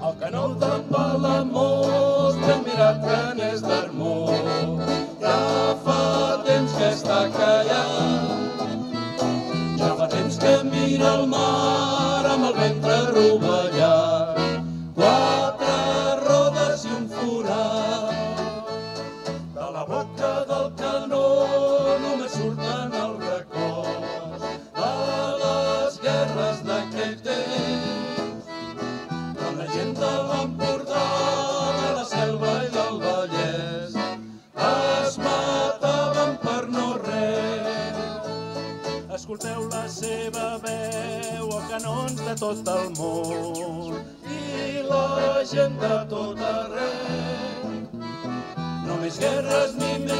El que no el d'embala l'amor, t'he mirat que n'és d'armor. Ja fa temps que està callant, ja fa temps que mira el mar amb el ventre rovellat. Quatre rodes i un forat de la boca de l'Empordà, de la selva i del Vallès. Es mataven per no res. Escolteu la seva veu o canons de tot el món i la gent de tot arreu. No més guerres ni més